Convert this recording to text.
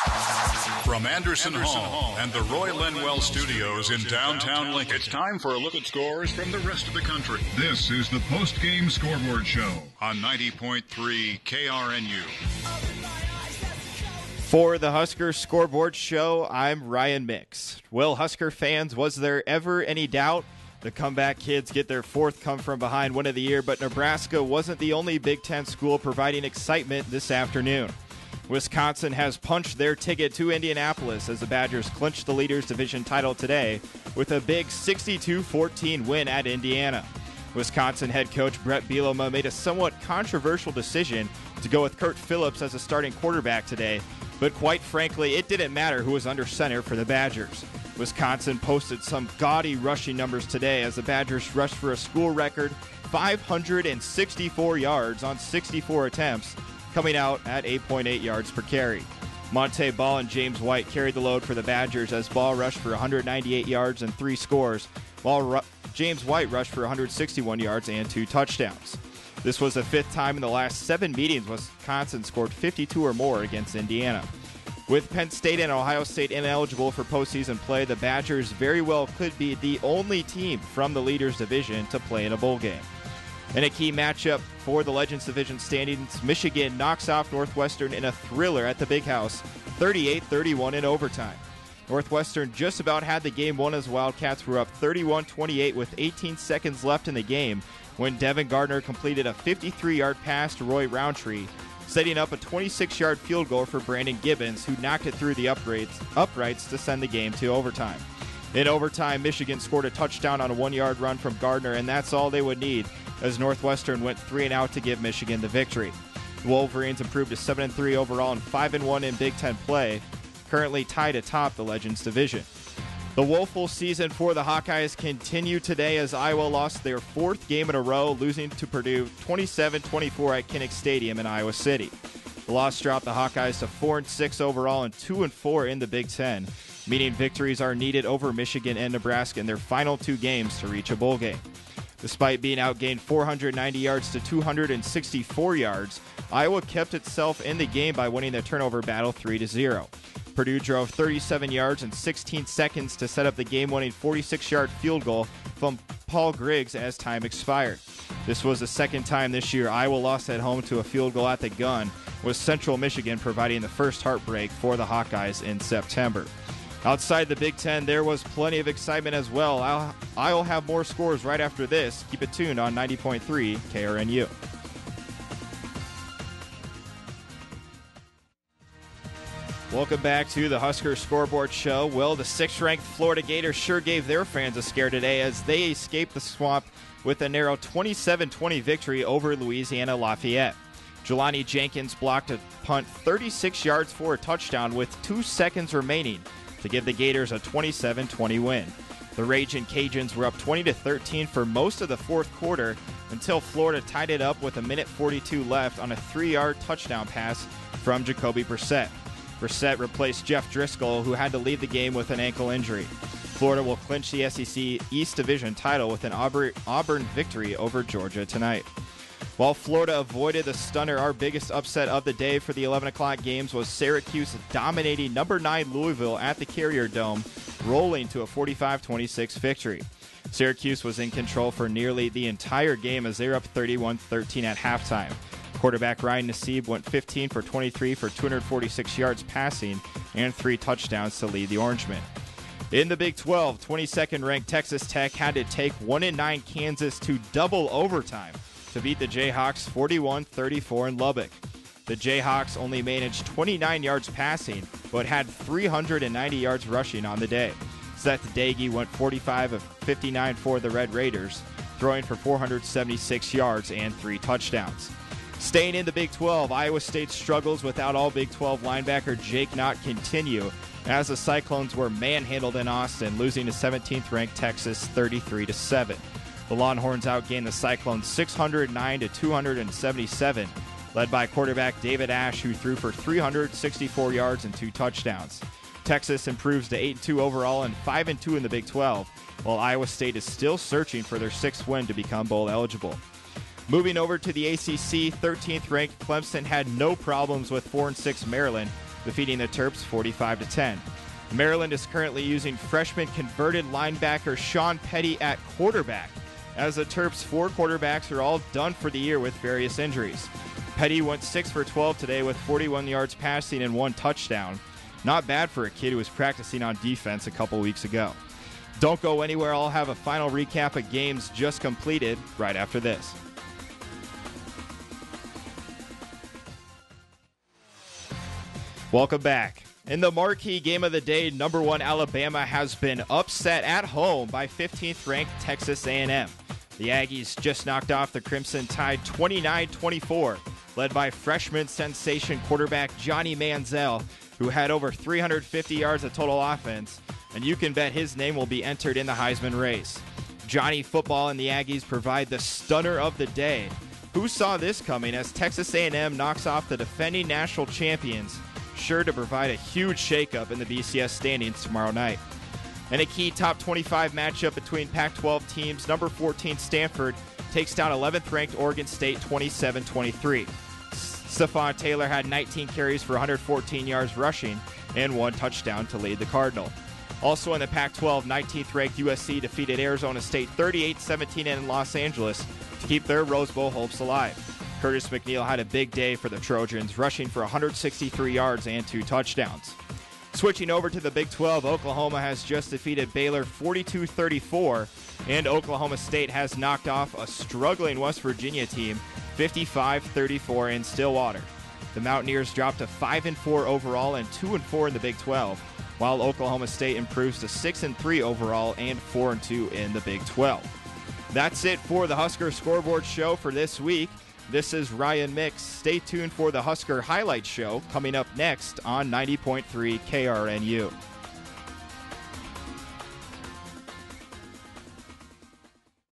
From Andersen, Andersen Hall, Hall and the Roy Lenwell Studios in downtown Lincoln, it's time for a look at scores from the rest of the country. This is the post-game scoreboard show on 90.3 KRNU. For the Husker Scoreboard Show, I'm Ryan Mix. Well, Husker fans, was there ever any doubt? The comeback kids get their fourth come from behind win of the year, but Nebraska wasn't the only Big Ten school providing excitement this afternoon. Wisconsin has punched their ticket to Indianapolis as the Badgers clinched the Leaders Division title today with a big 62 14 win at Indiana. Wisconsin head coach Brett Bielema made a somewhat controversial decision to go with Curt Phillips as a starting quarterback today, but quite frankly, it didn't matter who was under center for the Badgers. Wisconsin posted some gaudy rushing numbers today as the Badgers rushed for a school record 564 yards on 64 attempts coming out at 8.8 yards per carry. Montee Ball and James White carried the load for the Badgers as Ball rushed for 198 yards and three scores, while Ru- James White rushed for 161 yards and two touchdowns. This was the fifth time in the last seven meetings Wisconsin scored 52 or more against Indiana. With Penn State and Ohio State ineligible for postseason play, the Badgers very well could be the only team from the leaders division to play in a bowl game. In a key matchup for the Legends Division standings, Michigan knocks off Northwestern in a thriller at the Big House, 38 31 in overtime. Northwestern just about had the game won as Wildcats were up 31 28 with 18 seconds left in the game when Devin Gardner completed a 53 yard pass to Roy Roundtree, setting up a 26 yard field goal for Brendan Gibbons, who knocked it through the uprights, uprights to send the game to overtime. In overtime, Michigan scored a touchdown on a one yard run from Gardner, and that's all they would need as Northwestern went 3 and out to give Michigan the victory. The Wolverines improved to 7 and 3 overall and 5 and 1 in Big 10 play, currently tied atop the Legends division. The woeful season for the Hawkeyes continued today as Iowa lost their fourth game in a row, losing to Purdue 27 24 at Kinnick Stadium in Iowa City. The loss dropped the Hawkeyes to 4 and 6 overall and 2 and 4 in the Big Ten, meaning victories are needed over Michigan and Nebraska in their final two games to reach a bowl game. Despite being outgained 490 yards to 264 yards, Iowa kept itself in the game by winning the turnover battle 3 0. Purdue drove 37 yards and 16 seconds to set up the game winning 46 yard field goal from Paul Griggs as time expired. This was the second time this year Iowa lost at home to a field goal at the gun, with Central Michigan providing the first heartbreak for the Hawkeyes in September. Outside the Big Ten, there was plenty of excitement as well. I'll, I'll have more scores right after this. Keep it tuned on 90.3 KRNU. Welcome back to the Husker Scoreboard Show. Well, the sixth ranked Florida Gators sure gave their fans a scare today as they escaped the swamp with a narrow 27 20 victory over Louisiana Lafayette. Jelani Jenkins blocked a punt 36 yards for a touchdown with two seconds remaining to give the Gators a 27 20 win. The Raging Cajuns were up 20 13 for most of the fourth quarter until Florida tied it up with a minute 42 left on a three yard touchdown pass from Jacoby Brissett. Brissett replaced Jeff Driskel, who had to leave the game with an ankle injury. Florida will clinch the SEC East Division title with an Auburn victory over Georgia tonight. While Florida avoided the stunner, our biggest upset of the day for the 11 o'clock games was Syracuse dominating number 9 Louisville at the Carrier Dome, rolling to a 45 26 victory. Syracuse was in control for nearly the entire game as they were up 31 13 at halftime. Quarterback Ryan Nassib went 15 for 23 for 246 yards passing and three touchdowns to lead the Orangemen. In the Big 12, 22nd ranked Texas Tech had to take 1 9 Kansas to double overtime to beat the Jayhawks 41 34 in Lubbock. The Jayhawks only managed 29 yards passing, but had 390 yards rushing on the day. Seth Doege went 45 of 59 for the Red Raiders, throwing for 476 yards and three touchdowns. Staying in the Big 12, Iowa State struggles without all Big 12 linebacker Jake Knott continue as the Cyclones were manhandled in Austin, losing to 17th ranked Texas 33 7. The Longhorns outgained the Cyclones 609 to 277, led by quarterback David Ash, who threw for 364 yards and two touchdowns. Texas improves to 8 2 overall and 5 2 in the Big 12, while Iowa State is still searching for their sixth win to become bowl eligible. Moving over to the ACC, 13th ranked Clemson had no problems with 4 6 Maryland, defeating the Terps 45 10. Maryland is currently using freshman converted linebacker Shawn Petty at quarterback, as the Terps' four quarterbacks are all done for the year with various injuries. Petty went 6 for 12 today with 41 yards passing and one touchdown. Not bad for a kid who was practicing on defense a couple weeks ago. Don't go anywhere. I'll have a final recap of games just completed right after this. Welcome back. In the marquee game of the day, number 1 Alabama has been upset at home by 15th ranked Texas A&M. The Aggies just knocked off the Crimson Tide 29-24, led by freshman sensation quarterback Johnny Manziel, who had over 350 yards of total offense, and you can bet his name will be entered in the Heisman race. Johnny football and the Aggies provide the stunner of the day. Who saw this coming as Texas A&M knocks off the defending national champions sure to provide a huge shakeup in the BCS standings tomorrow night. And a key top 25 matchup between Pac 12 teams, number 14 Stanford takes down 11th ranked Oregon State 27 23. Stepfan Taylor had 19 carries for 114 yards rushing and one touchdown to lead the Cardinal. Also in the Pac 12, 19th ranked USC defeated Arizona State 38 17 in Los Angeles to keep their Rose Bowl hopes alive. Curtis McNeal had a big day for the Trojans, rushing for 163 yards and two touchdowns. Switching over to the Big 12, Oklahoma has just defeated Baylor 42 34, and Oklahoma State has knocked off a struggling West Virginia team 55 34 in Stillwater. The Mountaineers dropped to 5 and 4 overall and 2 and 4 in the Big 12, while Oklahoma State improves to 6 and 3 overall and 4 and 2 in the Big 12. That's it for the Husker Scoreboard Show for this week. This is Ryan Mix. Stay tuned for the Husker Highlight Show coming up next on 90.3 KRNU.